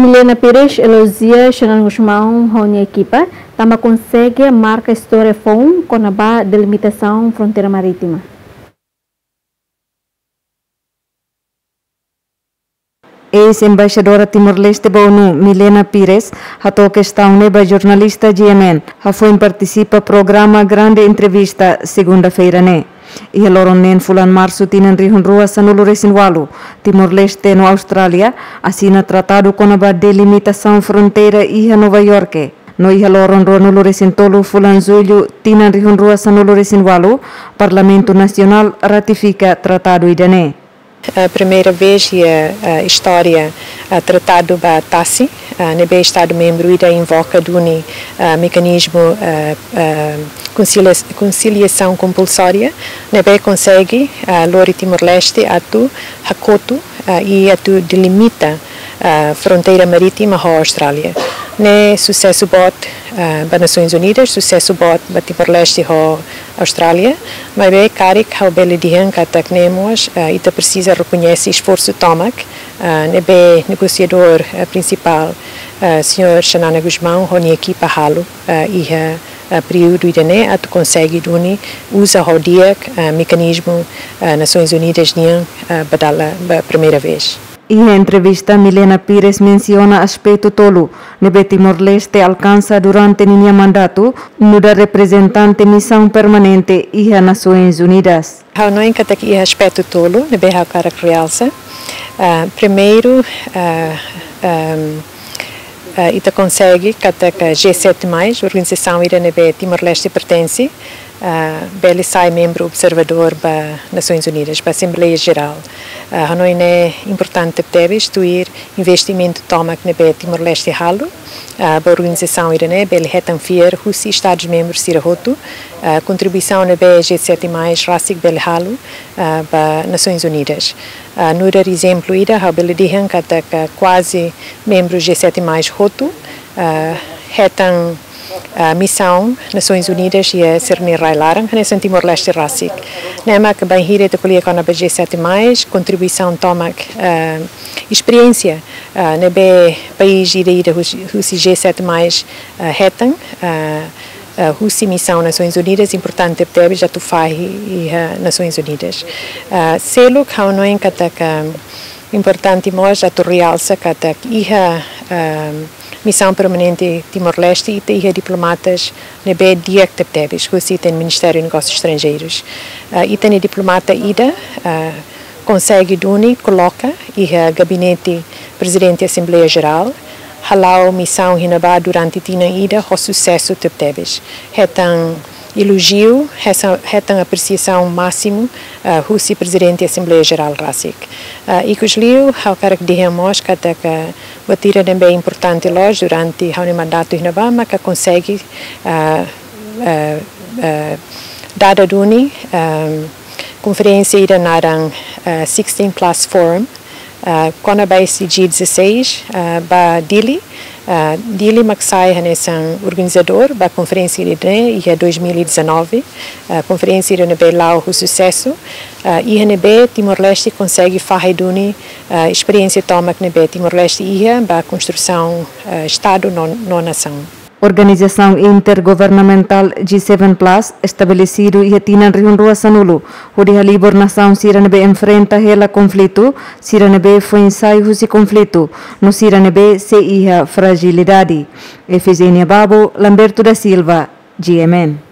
Milena Pires elogia Xanan Guzmão Rony equipa, também consegue marcar história fom com a delimitação fronteira marítima. Ex-embaixadora Timor-Leste ONU, Milena Pires, a questão neba jornalista GMN, a foi participa programa Grande Entrevista segunda-feira né. E loron nen fulan março tinan rihun rua sanulu resinwalu, Timor-Leste no Austrália, assina tratado com a delimitação fronteira iha Nova York. No iha loron rua nulu resintolo fulan julho tinan rihun rua sanulu resinwalu, Parlamento Nacional ratifica tratado idane. A primeira vez é a história tratado da TASSI, nebe Estado membro ida invoca do uni mecanismo conciliação compulsória, nebe consegue Lori Timor-Leste atu hakoto e atu delimita a fronteira marítima com a Austrália. Ne sucesso bot para Nações Unidas, sucesso bot para Timor-Leste a Austrália, mas bem cari que o bele dian que tecnemos uh, e te precisa reconhecer esforço tomac, uh, nebe negociador principal, uh, senhor Xanana Guzmão, honi equipa halo uh, e uh, período idane at consegue duni usa o dia uh, mecanismo uh, Nações Unidas nian uh, badala primeira vez. Em entrevista, Milena Pires menciona aspecto tolo. Nebe Timor-Leste alcança durante seu mandato muda representante missão permanente e as Nações Unidas. Há não encanta que aspecto tolo, nebe há cara realça. Primeiro, um, ita consegue que a G7+, organização ira nebe Timor-Leste pertence, uh, Beli sai membro observador para Nações Unidas, para a Assembleia Geral. Uh, Hanoi é importante deve instituir investimento toma na Timor-Leste Halo, uh, a organização irane Beli Hetan Fier, os Estados membros Sirahoto, a contribuição na G7+, Rasik Beli Halo, uh, Nações Unidas. Uh, no exemplo, ida, a Beli Dihan, que quase membro G7+, Roto, uh, Hetan a missão Nações Unidas e a Serni Railarang, nesse Timor-Leste Rassik. Nema que bem hire de polia com a BG7+, mais, contribuição toma uh, experiência uh, na país ida ida Russi G7+, mais uh, Hetan, uh, uh, Russi Missão Nações Unidas, importante teve já tu faz e Nações Unidas. Selo que não é importante mais já tu realça que uh, missão permanente Timor-Leste e tem diplomatas na B diak teptebis, que tem Ministério de Negócios Estrangeiros. Uh, e tem diplomata ida uh, consegue duni coloca e uh, gabinete presidente da Assembleia Geral halau missão hinabá durante tina ida o sucesso teptebis. Hetan elogio, essa apreciação máximo uh, Russi presidente da Assembleia Geral Rasik. E que os liu, ao cara que dihamos que até que batira também importante lá durante o mandato de Nabama que consegue uh, uh, uh, dada duni um, conferência ida uh, 16 Plus Forum quando vai se G16 uh, ba Dili Uh, Dili Maksai é um organizador da conferência de e é 2019, a conferência de Belau o sucesso, uh, e NB Timor-Leste consegue fazer duni uh, experiência toma que Timor-Leste ia a construção uh, Estado não, não nação. Organização Intergovernamental G7 Plus, estabelecido e atinan riun rua sanulu, onde a libor nação Siranebe enfrenta ela conflito, Siranebe foi ensaio esse conflito, no Siranebe se ia fragilidade. Efigênia Babo, Lamberto da Silva, GMN.